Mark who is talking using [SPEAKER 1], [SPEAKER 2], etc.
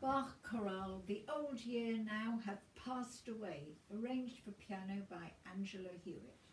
[SPEAKER 1] Bach Chorale, The Old Year Now have Passed Away, arranged for piano by Angela Hewitt.